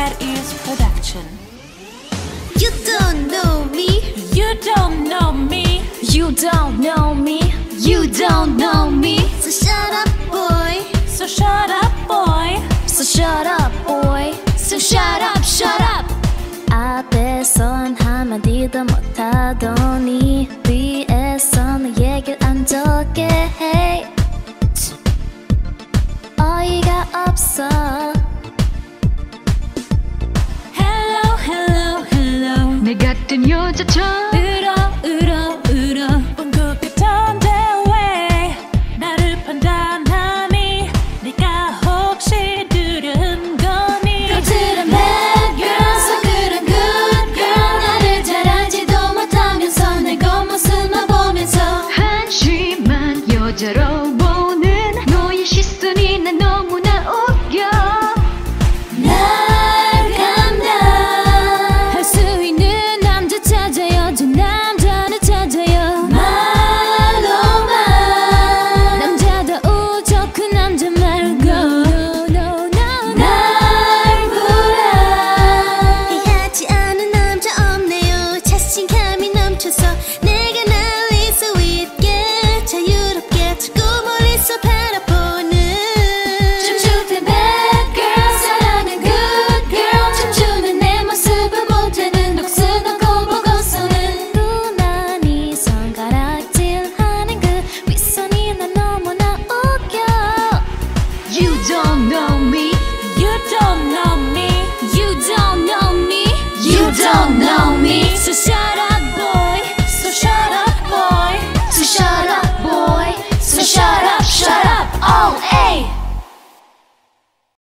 Cat Ears Production. You don't know me. You don't know me. You don't know me. You don't know me. So shut up, boy. So shut up, boy. So shut up, boy. So shut up, shut up. 앞에선 한마디도 못하더니 뒤에선 얘길 안 적게 해. 어이가 없어. to turn don't know me. You don't know me. You don't know me. You don't know.